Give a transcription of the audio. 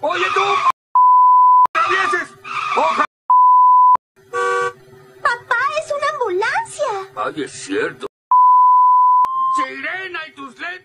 ¡Oye tú! ¡Travieses! ¡Oja! ¡Papá, es una ambulancia! Ay, es cierto. Sirena y tus letras al revés.